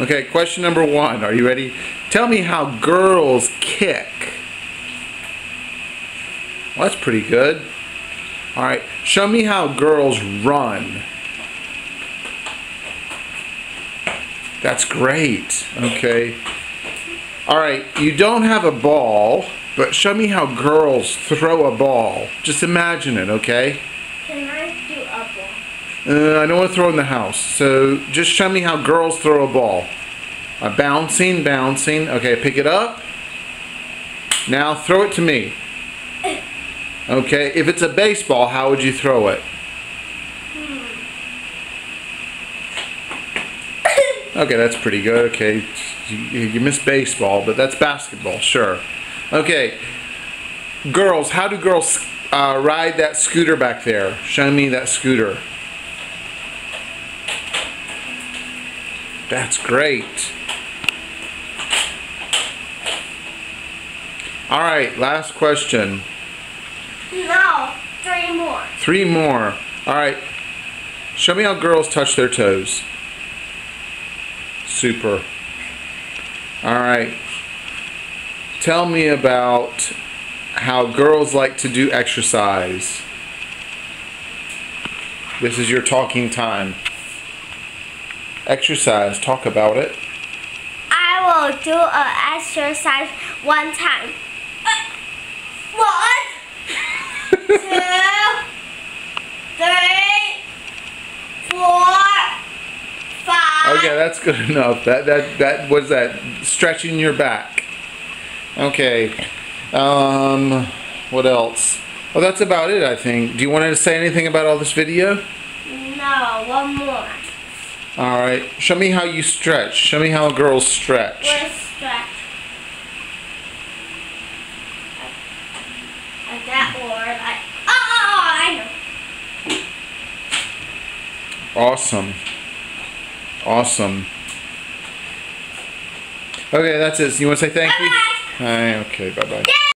Okay, question number one. Are you ready? Tell me how girls kick. Well, that's pretty good. All right, show me how girls run. That's great. Okay. All right, you don't have a ball, but show me how girls throw a ball. Just imagine it, okay? Can I do a ball? Uh, I don't want to throw in the house. So just show me how girls throw a ball. Uh, bouncing, bouncing. Okay, pick it up. Now throw it to me. Okay, if it's a baseball, how would you throw it? Okay, that's pretty good. Okay, you, missed baseball, but that's basketball, sure. Okay, girls, how do girls uh, ride that scooter back there? Show me that scooter. That's great. All right, last question. No, three more. Three more. All right. Show me how girls touch their toes. Super. All right. Tell me about how girls like to do exercise. This is your talking time. Exercise, talk about it. I will do an exercise one time. One, two, three, four, five. Okay, that's good enough. That that that was that stretching your back. Okay. Um what else? Well, that's about it, I think. Do you want to say anything about all this video? No, one more. All right. Show me how you stretch. Show me how girls stretch. We're stretch. Like that like. Oh, I know. Awesome. Awesome. Okay, that's it. You want to say thank you? Bye-bye. Okay. Bye bye. Yay!